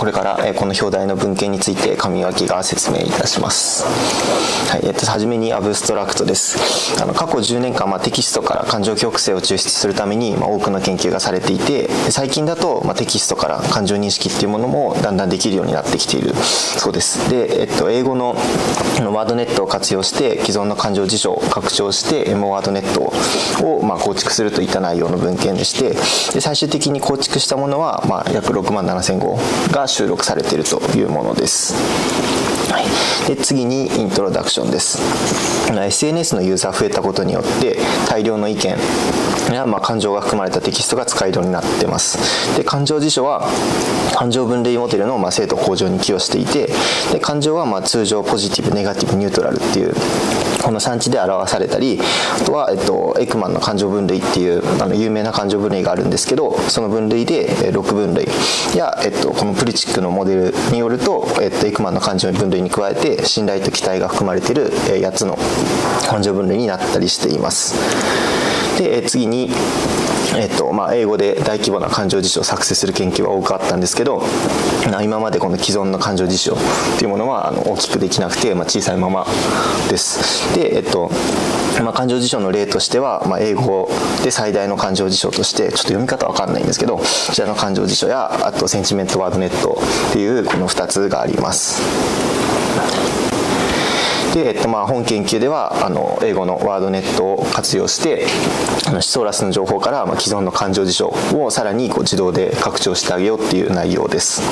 これから、えこの表題の文献について上脇が説明いたします。はい、えっと、初めにアブストラクトです。あの過去10年間、まあ、テキストから感情曲線を抽出するために、まあ、多くの研究がされていて、最近だと、まあ、テキストから感情認識っていうものもだんだんできるようになってきているそうです。で、えっと、英語のワードネットを活用して既存の感情辞書を拡張して M ワードネットを、まあ、構築するといった内容の文献でしてで最終的に構築したものは、まあ、約6万7000語が収録されているというものです。で次にイントロダクションです。SNS のユーザー増えたことによって大量の意見や、まあ、感情が含まれたテキストが使えるようになってます。で感情辞書は感情分類モデルの、まあ、精度向上に寄与していてで感情は、まあ、通常ポジティブネガティブニュートラルっていうこの産地で表されたりあとは、えっと、エクマンの感情分類っていうあの有名な感情分類があるんですけどその分類で6分類。や、えっと、このプリチックのモデルによると、えっと、エクマンの感情分類に加えて信頼と期待が含まれている8つの感情分類になったりしています。で次にえっとまあ、英語で大規模な感情辞書を作成する研究は多くあったんですけど今までこの既存の感情辞書っていうものはあの大きくできなくて、まあ、小さいままです。で、えっとまあ、感情辞書の例としては、まあ、英語で最大の感情辞書としてちょっと読み方わかんないんですけどこちらの感情辞書やあとセンチメントワードネットっていうこの2つがあります。で、えっと、まあ本研究ではあの英語のワードネットを活用してあのシソーラスの情報から、まあ、既存の感情辞書をさらにこう自動で拡張してあげようっていう内容です。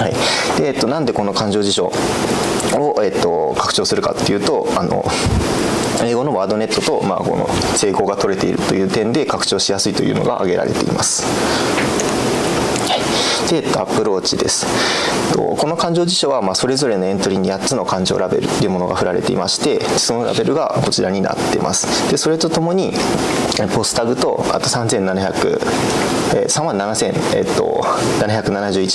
はい、で、えっと、なんでこの感情辞書を、えっと、拡張するかっていうとあの英語のワードネットと、まあ、この成功が取れているという点で拡張しやすいというのが挙げられています。テーアプローチです。この感情辞書はまそれぞれのエントリーに8つの感情ラベルというものが振られていましてそのラベルがこちらになってます。でそれとともにポスタグとあと3700 3万7771、えっと、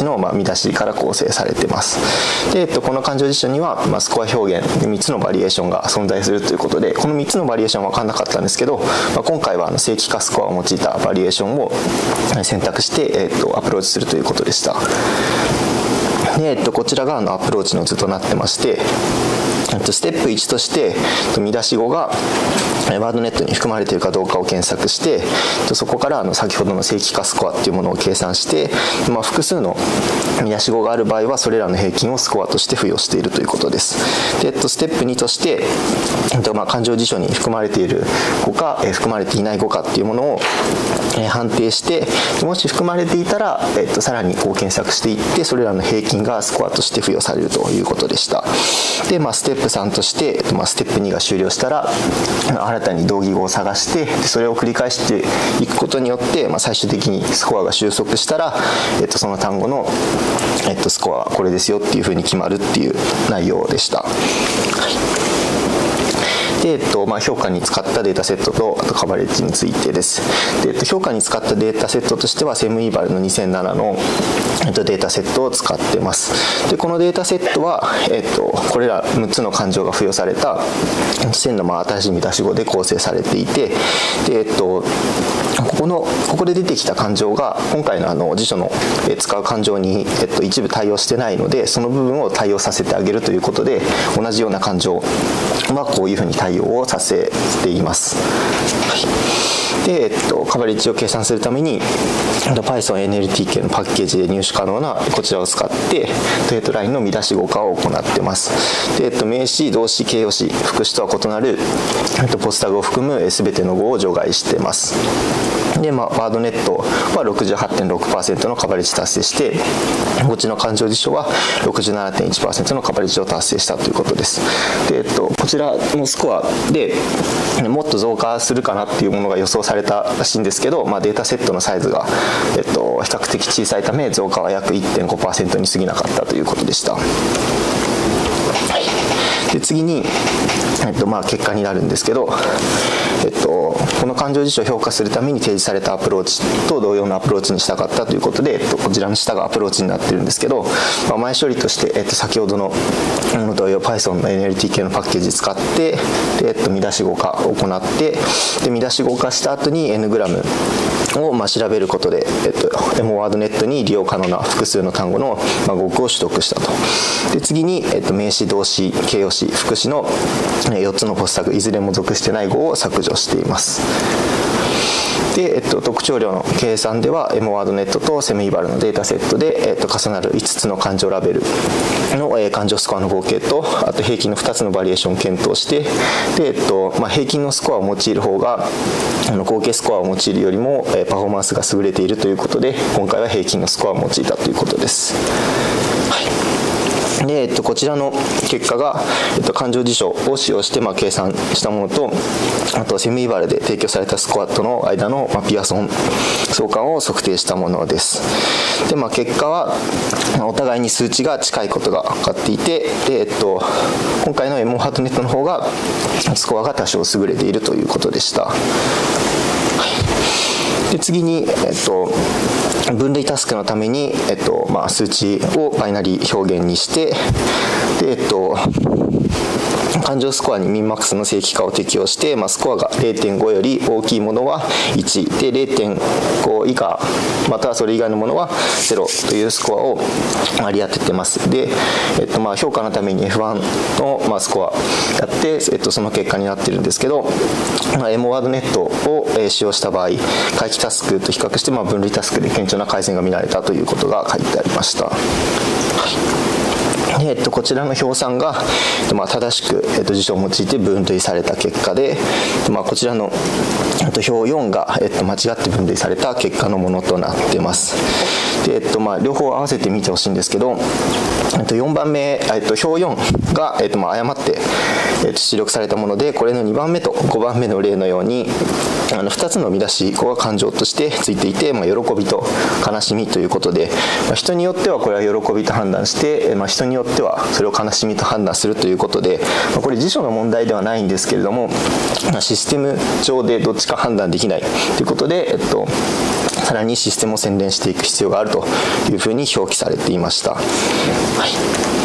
の、ま、見出しから構成されてます。で、えっと、この感情辞書には、ま、スコア表現3つのバリエーションが存在するということでこの3つのバリエーションは分からなかったんですけど、まあ、今回はあの正規化スコアを用いたバリエーションを選択して、えっと、アプローチするということでした。で、えっと、こちらがあのアプローチの図となってましてステップ1として見出し語がワードネットに含まれているかどうかを検索してそこからあの先ほどの正規化スコアっていうものを計算して、まあ、複数の見出し語がある場合はそれらの平均をスコアとして付与しているということです。で、えっと、ステップ2として、えっとまあ、感情辞書に含まれている語か、え含まれていない語かっていうものを、判定してもし含まれていたら、えっと、さらにこう検索していってそれらの平均がスコアとして付与されるということでした。で、まあ、ステップ3として、まあ、ステップ2が終了したら新たに同義語を探してそれを繰り返していくことによって、まあ、最終的にスコアが収束したら、えっと、その単語の、えっと、スコアはこれですよっていうふうに決まるっていう内容でした。はいで、えっとまあ、評価に使ったデータセットとあとカバレッジについてです。で、評価に使ったデータセットとしてはセムイーバルの2007の、えっと、データセットを使ってます。でこのデータセットは、えっと、これら6つの感情が付与された線のまあ新しい見出し語で構成されていてで、えっと、このここで出てきた感情が今回のあの辞書の使う感情に、えっと、一部対応してないのでその部分を対応させてあげるということで同じような感情はこういうふうに対応をさせています。はい。で、えっと、カバレッジを計算するために Python NLTK のパッケージで入手可能なこちらを使ってデートラインの見出し語化を行ってます。で、えっと、名詞動詞形容詞副詞とは異なる、えっと、ポスタグを含む全ての語を除外してます。で、まあ、ワードネットは68.6%のカバレッジ達成してこっちの感情辞書は67.1%のカバレッジを達成したということですで、えっと、こちらのスコアでもっと増加するかなっていうものが予想されたらしいんですけど、まあ、データセットのサイズが、えっと、比較的小さいため増加は約1.5%に過ぎなかったということでした。で次に、えっとまあ、結果になるんですけど、えっと、この感情辞書を評価するために提示されたアプローチと同様のアプローチにしたかったということで、えっと、こちらの下がアプローチになってるんですけど、まあ、前処理として、えっと、先ほどの同様 Python の NLTK のパッケージ使ってで、えっと、見出し語化を行ってで見出し語化した後に N グラムをま調べることで、えっと、M ワードネットに利用可能な複数の単語のま語句を取得したと。で次に、えっと、名詞動詞形容詞副詞の4つのポスタグいずれも属してない語を削除しています。で、えっと、特徴量の計算では M ワードネットとセミバルのデータセットで、えっと、重なる5つの感情ラベルの、えー、感情スコアの合計とあと平均の2つのバリエーションを検討してで、えっとまあ、平均のスコアを用いる方があの合計スコアを用いるよりも、えー、パフォーマンスが優れているということで今回は平均のスコアを用いたということです。はいで、えっと、こちらの結果が、えっと、感情辞書を使用して、まあ、計算したものとあとセミイバルで提供されたスコアとの間の、まあ、ピアソン相関を測定したものです。で、まあ、結果は、お互いに数値が近いことが分かっていてで、えっと、今回のエモハートネットの方がスコアが多少優れているということでした、で次に、えっと、分類タスクのために、えっとまあ、数値をバイナリー表現にしてで、えっと、感情スコアにミンマックスの正規化を適用して、まあ、スコアが0.5より大きいものは1で0.5以下またはそれ以外のものは0というスコアを割り当ててます。で、えっと、まあ評価のために F1 の、まあ、スコアやって、えっと、その結果になってるんですけど、まあ、M ワードネットを使用した場合回帰タスクと比較して、まあ、分類タスクで顕著な改善が見られたということが書いてありました。はい。えっと、こちらの表算が、まあ、正しく、えっと、辞書を用いて分類された結果で、まあ、こちらの、えっと、表4が、えっと、間違って分類された結果のものとなっています。で、えっとまあ、両方合わせて見てほしいんですけど、えっと、4番目、えっと、表4が、えっとまあ、誤って、えっと、出力されたものでこれの2番目と5番目の例のようにあの2つの見出し語が感情としてついていて、まあ、喜びと悲しみということで、まあ、人によってはこれは喜びと判断して、まあ、人によってはそれを悲しみと判断するということで、ま、これ辞書の問題ではないんですけれども、ま、システム上でどっちか判断できないということで、えっと、さらにシステムを洗練していく必要があるというふうに表記されていました。はい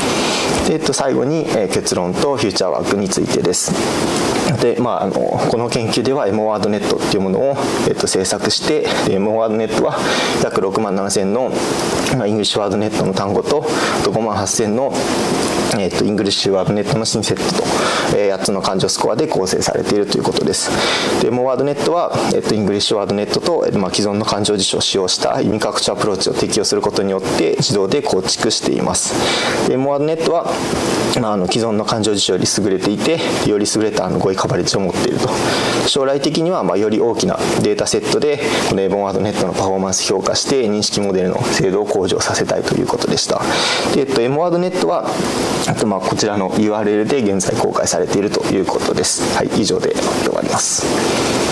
えっと、最後に、え結論とフューチャーワークについてです。で、まあ、あのこの研究では M ワードネットっていうものを、えっと、制作して M ワードネットは約6万7000の、ま、 English WordNet の単語と5万8000のえーと、 English WordNet の synset と、えー、8つの感情スコアで構成されているということです。で、 EmoWordNet は、えーと、 English WordNet と、えー、まあ、既存の感情辞書を使用した意味拡張アプローチを適用することによって自動で構築しています。で、 EmoWordNet は、まあ、あの既存の感情辞書より優れていて、より優れたあの語彙カバレッジを持っていると。将来的には、まあ、より大きなデータセットで、この EmoWordNet のパフォーマンス評価して、認識モデルの精度を向上させたいということでした。で、えっと、M ワードネットは、あとまあこちらの URL で現在公開されているということです。はい、以上で終わります。